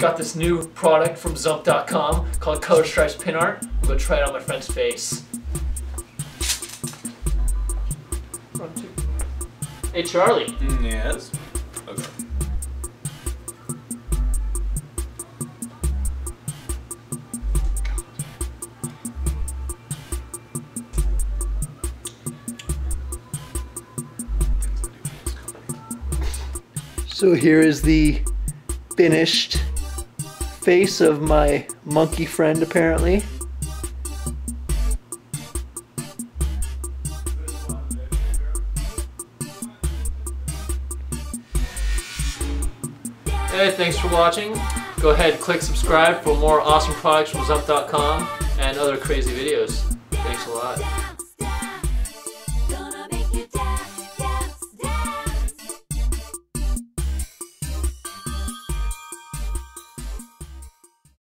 got this new product from xUmp.com called Color Stripes Pin Art. I'm gonna try it on my friend's face. Hey Charlie. Mm, yes. Okay. So here is the finished face of my monkey friend apparently. Hey, thanks for watching. Go ahead, click subscribe for more awesome products from xUmp.com and other crazy videos. Thanks a lot.